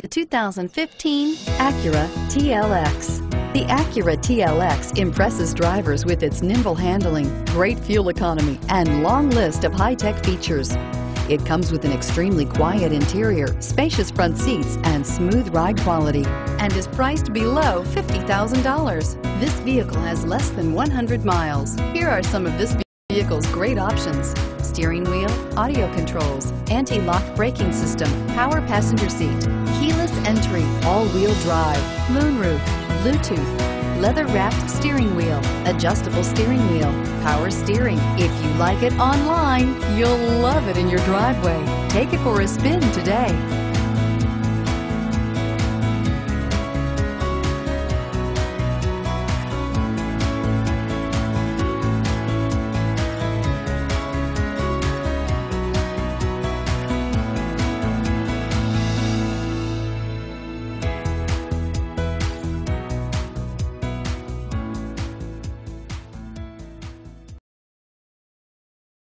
The 2015 Acura TLX. The Acura TLX impresses drivers with its nimble handling, great fuel economy, and long list of high-tech features. It comes with an extremely quiet interior, spacious front seats, and smooth ride quality, and is priced below $50,000. This vehicle has less than 100 miles. Here are some of this vehicle's great options. Steering wheel, audio controls, anti-lock braking system, power passenger seat, all-wheel drive, moonroof, Bluetooth, leather-wrapped steering wheel, adjustable steering wheel, power steering. If you like it online, you'll love it in your driveway. Take it for a spin today.